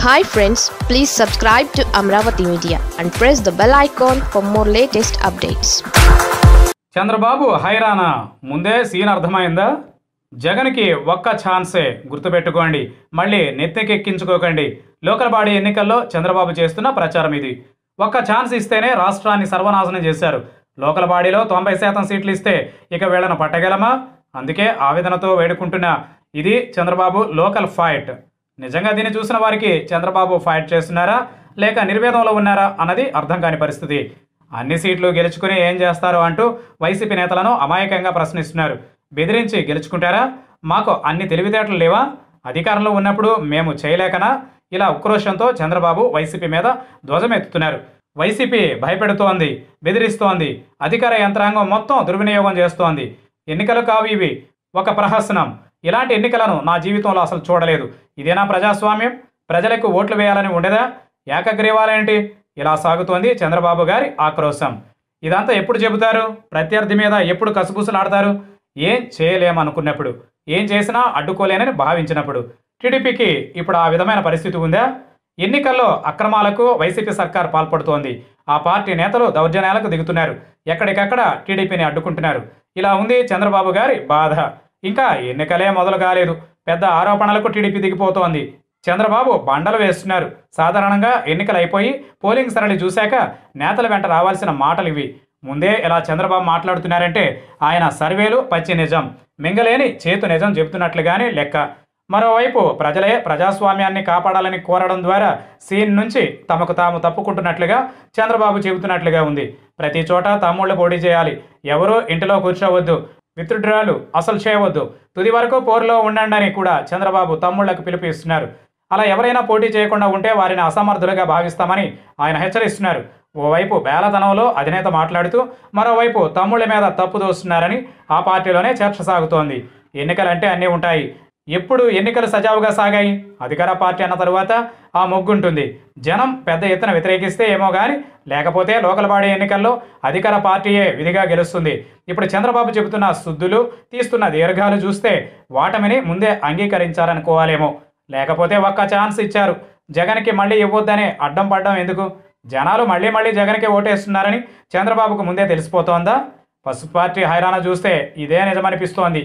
Hi friends please subscribe to Amaravati media and press the bell icon for more latest updates Chandrababu హైరానా? ముందే scene అర్థమైందా? జగన్కి ఒక్క ఛాన్సే గుర్తుపెట్టుకోండి. మళ్ళీ నెత్తెకెక్కించుకోకండి. లోకల్ బాడీ ఎన్నికల్లో చంద్రబాబు చేస్తున్న ప్రచారం ఇది. ఒక్క ఛాన్స్ ఇస్తేనే రాష్ట్రాన్ని సర్వనాశనం చేశారు. లోకల్ బాడీలో తొంభై శాతం సీట్లు ఇస్తే ఇక వీళ్ళను పట్టగలమా? అందుకే ఆవేదనతో వేడుకుంటున్న. ఇది చంద్రబాబు లోకల్ ఫైట్. నిజంగా దీన్ని చూసిన వారికి చంద్రబాబు ఫైట్ చేస్తున్నారా? లేక నిర్వేదంలో ఉన్నారా? అన్నది అర్థం కాని పరిస్థితి. అన్ని సీట్లు గెలుచుకుని ఏం చేస్తారు అంటూ వైసీపీ నేతలను అమాయకంగా ప్రశ్నిస్తున్నారు. బెదిరించి గెలుచుకుంటారా? మాకు అన్ని తెలివితేటలు లేవా? అధికారంలో ఉన్నప్పుడు మేము చేయలేకనా? ఇలా ఉక్రోషంతో చంద్రబాబు వైసీపీ మీద ధ్వజమెత్తుతున్నారు. వైసీపీ భయపెడుతోంది బెదిరిస్తోంది అధికార యంత్రాంగం మొత్తం దుర్వినియోగం చేస్తోంది. ఎన్నికలు కావు ఇవి. ఒక ప్రహసనం. ఇలాంటి ఎన్నికలను నా జీవితంలో అసలు చూడలేదు. ఇదేనా ప్రజాస్వామ్యం? ప్రజలకు ఓట్లు వేయాలని ఉండేదా? ఏకగ్రీవాలేంటి ఇలా సాగుతోంది చంద్రబాబు గారి ఆక్రోశం. ఇదంతా ఎప్పుడు చెబుతారు? ప్రత్యర్థి మీద ఎప్పుడు కసుగుసలాడతారు ఏం చేయలేమనుకున్నప్పుడు ఏం చేసినా అడ్డుకోలేనని భావించినప్పుడు. టీడీపీకి ఇప్పుడు ఆ విధమైన పరిస్థితి ఉందా? ఎన్నికల్లో అక్రమాలకు వైసీపీ సర్కార్ పాల్పడుతోంది. ఆ పార్టీ నేతలు దౌర్జన్యాలకు దిగుతున్నారు. ఎక్కడికక్కడ టీడీపీని అడ్డుకుంటున్నారు. ఇలా ఉంది చంద్రబాబు గారి బాధ. ఇంకా ఎన్నికలే మొదలు కాలేదు పెద్ద ఆరోపణలకు టీడీపీ దిగిపోతోంది. చంద్రబాబు బండలు వేస్తున్నారు. సాధారణంగా ఎన్నికలు అయిపోయి పోలింగ్ సరళి చూశాక నేతల వెంట రావాల్సిన మాటలు ఇవి. ముందే ఇలా చంద్రబాబు మాట్లాడుతున్నారంటే ఆయన సర్వేలు పచ్చి నిజం. మింగలేని చేతు నిజం చెబుతున్నట్లుగానే లెక్క. మరోవైపు ప్రజలే ప్రజాస్వామ్యాన్ని కాపాడాలని కోరడం ద్వారా సీన్ నుంచి తమకు తాము తప్పుకుంటున్నట్లుగా చంద్రబాబు చెబుతున్నట్లుగా ఉంది. ప్రతి చోట తమ్ముళ్ళు పోటీ చేయాలి. ఎవరూ ఇంటిలో కూర్చోవద్దు. విత్డ్రాలు అసలు చేయవద్దు. తుది వరకు పోరులో ఉండండి కూడా చంద్రబాబు తమ్ముళ్ళకు పిలుపునిస్తున్నారు. అలా ఎవరైనా పోటీ చేయకుండా ఉంటే వారిని అసమర్థులుగా భావిస్తామని ఆయన హెచ్చరిస్తున్నారు. ఓవైపు బేలతనంలో అధినేత మాట్లాడుతూ మరోవైపు తమ్ముళ్ళ మీద తప్పు దోస్తున్నారని ఆ పార్టీలోనే చర్చ సాగుతోంది. ఎన్నికలంటే అన్నీ ఉంటాయి. ఎప్పుడు ఎన్నికలు సజావుగా సాగాయి? అధికార పార్టీ అన్న తరువాత ఆ మొగ్గుంటుంది. జనం పెద్ద ఎత్తున వ్యతిరేకిస్తే ఏమో కానీ లేకపోతే లోకల్ బాడీ ఎన్నికల్లో అధికార పార్టీయే విధిగా గెలుస్తుంది. ఇప్పుడు చంద్రబాబు చెబుతున్న శుద్ధులు తీస్తున్న దీర్ఘాలు చూస్తే వాటమిని ముందే అంగీకరించాలనుకోవాలేమో లేకపోతే ఒక్క ఛాన్స్ ఇచ్చారు. జగన్కి మళ్ళీ ఇవ్వొద్దనే అడ్డం పడ్డం ఎందుకు? జనాలు మళ్ళీ మళ్ళీ జగన్కే ఓటేస్తున్నారని చంద్రబాబుకు ముందే తెలిసిపోతోందా? పసుపు పార్టీ హైరాణ చూస్తే ఇదే నిజమనిపిస్తోంది.